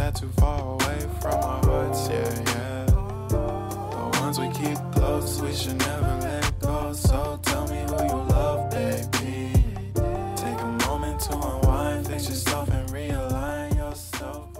That too far away from our hearts, yeah, yeah. The ones we keep close, we should never let go. So tell me who you love, baby. Take a moment to unwind, fix yourself and realign yourself.